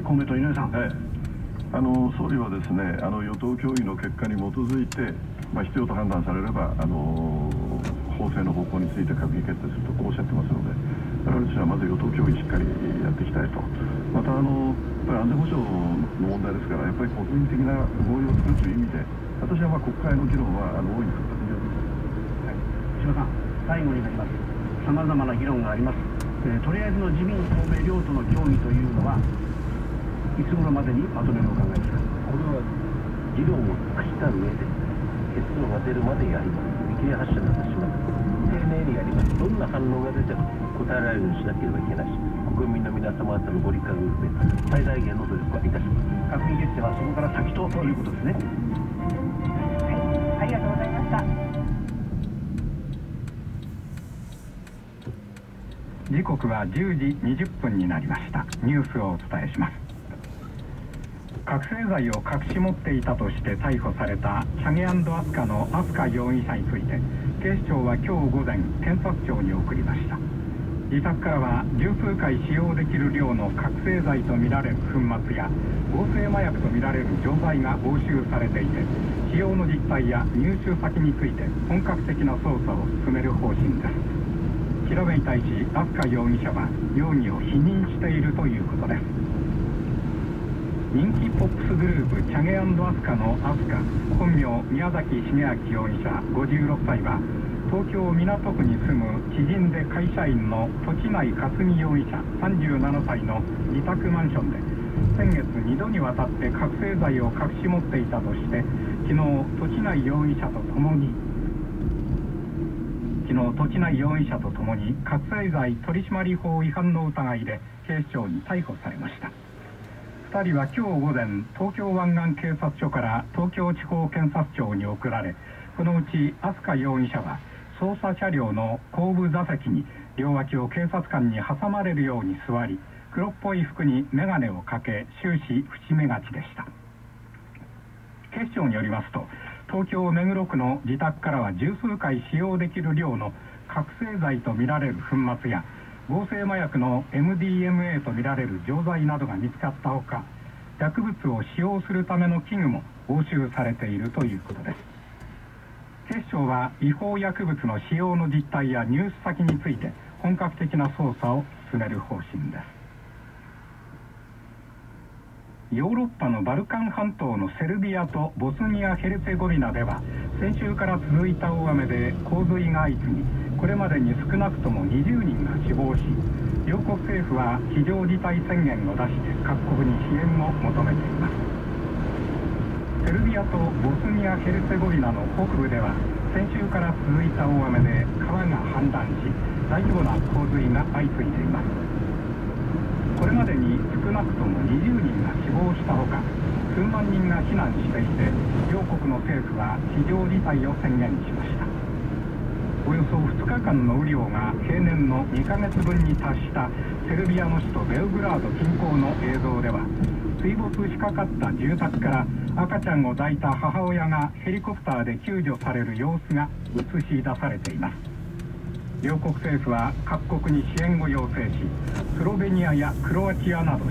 公明党井上さん、はい、あの総理はですねあの与党協議の結果に基づいて、まあ、必要と判断されればあの法制の方向について閣議決定するとこうおっしゃってますので我々としてはまず与党協議しっかりやっていきたいと。またあのやっぱり安全保障の問題ですからやっぱり国民的な合意を作るという意味で私はまあ国会の議論はあの大いに活発にやってい。き島さん最後になります。さまざまな議論があります、えーとりあえずの自民公明両党の協議というのはいつ頃までにまとめるお考えですかこれは議論を尽くした上で結論が出るまでやります。見切り発車などします丁寧にやりますどんな反応が出ても答えられるようにしなければいけないし国民の皆様方のご理解を得て最大限の努力はいたします。閣議決定はそこから先ということですねありがとうございました。時刻は10時20分になりましたニュースをお伝えします。覚醒剤を隠し持っていたとして逮捕されたチャゲアスカのアスカ容疑者について警視庁は今日午前検察庁に送りました。自宅からは十数回使用できる量の覚醒剤とみられる粉末や合成麻薬とみられる錠剤が押収されていて使用の実態や入手先について本格的な捜査を進める方針です。調べに対し飛鳥容疑者は容疑を否認しているということです。人気ポップスグループチャゲアスカのアスカ本名宮崎茂明容疑者56歳は東京港区に住む知人で会社員の土地内克美容疑者37歳の自宅マンションで先月2度にわたって覚醒剤を隠し持っていたとして昨日土地内容疑者とともに昨日土地内容疑者とともに覚醒剤取締法違反の疑いで警視庁に逮捕されました。2人は今日午前東京湾岸警察署から東京地方検察庁に送られこのうち飛鳥容疑者は捜査車両の後部座席に両脇を警察官に挟まれるように座り黒っぽい服に眼鏡をかけ終始伏目がちでした。警視庁によりますと東京目黒区の自宅からは十数回使用できる量の覚醒剤とみられる粉末や合成麻薬の MDMA とみられる錠剤などが見つかったほか薬物を使用するための器具も押収されているということです。警視庁は違法薬物の使用の実態や入手先について本格的な捜査を進める方針です。ヨーロッパのバルカン半島のセルビアとボスニア・ヘルツェゴビナでは先週から続いた大雨で洪水が相次ぎこれまでに少なくとも20人が死亡し両国政府は非常事態宣言を出して各国に支援を求めています。セルビアとボスニア・ヘルツェゴビナの北部では先週から続いた大雨で川が氾濫し大規模な洪水が相次いでいます。これまでに少なくとも20人が死亡したほか数万人が避難していて両国の政府は非常事態を宣言しました。およそ2日間の雨量が平年の2ヶ月分に達したセルビアの首都ベウグラード近郊の映像では水没しかかった住宅から赤ちゃんを抱いた母親がヘリコプターで救助される様子が映し出されています。両国政府は各国に支援を要請しスロベニアやクロアチアなど